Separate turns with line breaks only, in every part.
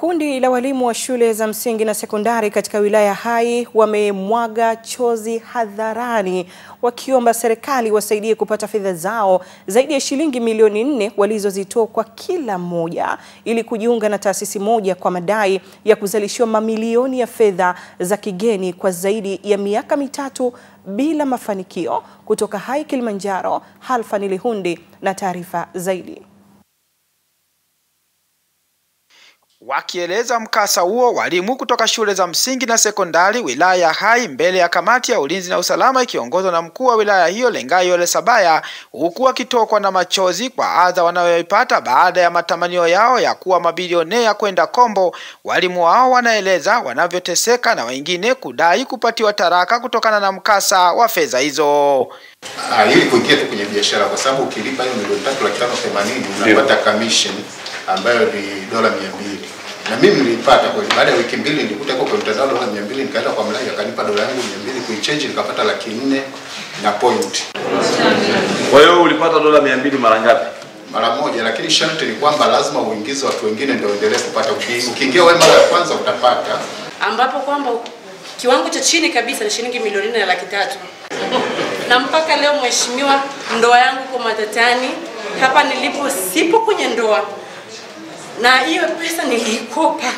Kundi la walimu wa shule za msingi na sekondari katika wilaya Hai wamemwaga chozi hadharani wakiomba serikali wasaidie kupata fedha zao zaidi ya shilingi milioni nne walizozitoa kwa kila mmoja ili kujiunga na taasisi moja kwa madai ya kuzalishiwa mamilioni ya fedha za kigeni kwa zaidi ya miaka mitatu bila mafanikio. Kutoka Hai Kilimanjaro, Halfan Lihundi na taarifa zaidi.
Wakieleza mkasa huo, walimu kutoka shule za msingi na sekondari wilaya ya Hai mbele ya kamati ya ulinzi na usalama ikiongozwa na mkuu wa wilaya hiyo Lengai Ole Sabaya, huku wakitokwa na machozi kwa adha wanayoipata baada ya matamanio yao ya kuwa mabilionea kwenda kombo. Walimu wao wanaeleza wanavyoteseka na wengine kudai kupatiwa taraka kutokana na mkasa wa fedha hizo.
Ah, ili kuingia tu kwenye biashara kwa sababu ukilipa hiyo milioni tatu laki tano themanini unapata commission ambayo ni dola mia na mimi nilipata kweli. Baada ya wiki mbili nilikuta iko kwenye mtandao dola mia mbili nikaenda kwa mlaji akanipa dola yangu mia mbili kuichange nikapata laki nne na point
Kwa hiyo ulipata dola mia mbili mara ngapi?
mara moja, lakini sharti ni kwamba lazima uingize watu wengine ndio uendelee kupata. Uki- Ukiingia wewe mara ya kwanza utapata
ambapo kwamba kiwango cha chini kabisa ni shilingi milioni nne na laki tatu na mpaka leo mheshimiwa, ndoa yangu kwa matatani. Hapa nilipo sipo kwenye ndoa, na hiyo pesa niliikopa,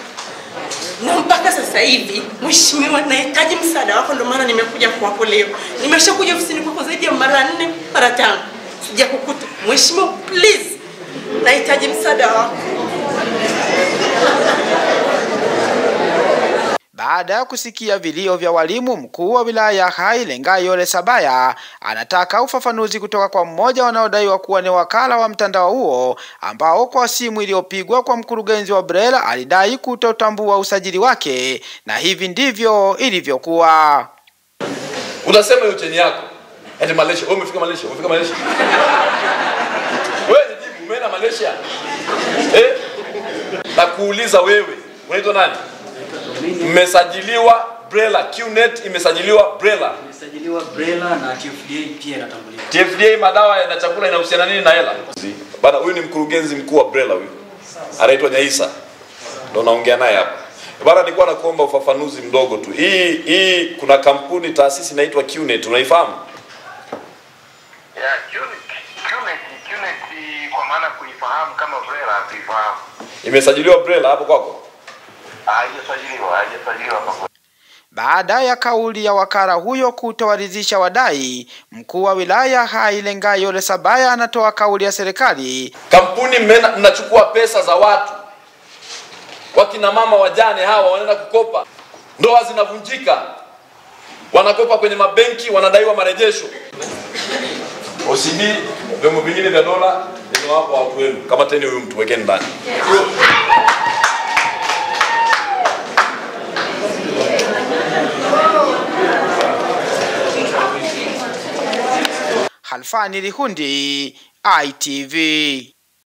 na mpaka sasa hivi mheshimiwa, nahitaji msaada wako, ndio maana nimekuja kwako leo. Nimeshakuja ofisini kwako zaidi ya mara nne mara tano, sijakukuta mheshimiwa. Please, nahitaji msaada wako.
Baada ya kusikia vilio vya walimu, mkuu wa wilaya ya Hai Lengai Ole Sabaya anataka ufafanuzi kutoka kwa mmoja wanaodaiwa kuwa ni wakala wa mtandao huo ambao kwa simu iliyopigwa kwa mkurugenzi wa BRELA alidai kutotambua usajili wake, na hivi ndivyo ilivyokuwa.
Unasema hiyo cheni yako eti Malaysia. Wewe umefika Malaysia? Umefika Malaysia? Wewe jibu, umeenda Malaysia? Eh? Nakuuliza wewe, unaitwa nani? Mmesajiliwa BRELA, QNet imesajiliwa BRELA.
imesajiliwa BRELA na TFDA pia inatambulika.
TFDA madawa na chakula inahusiana nini na hela? Bana, huyu ni mkurugenzi mkuu wa BRELA huyu. Anaitwa Nyaisa. Ndio naongea naye hapa. Bana, nilikuwa nakuomba ufafanuzi mdogo tu. Hii hii kuna kampuni taasisi inaitwa QNet, unaifahamu?
Yeah, QNet, QNet, QNet kwa maana kuifahamu kama BRELA kuifahamu.
Imesajiliwa BRELA hapo kwako?
Haijasajiliwa, haijasajiliwa kwa kweli.
Baada ya kauli ya wakala huyo kutowaridhisha wadai, mkuu wa wilaya Hai Lengai Ole Sabaya anatoa kauli ya serikali.
Kampuni mmeenda mnachukua pesa za watu, wakina mama wajane hawa wanaenda kukopa, ndoa zinavunjika, wanakopa kwenye mabenki, wanadaiwa marejesho. OCD, vyombo vingine vya dola nimewapa watu wenu, kamateni huyu mtu, wekeni ndani.
Halfani Lihundi, ITV.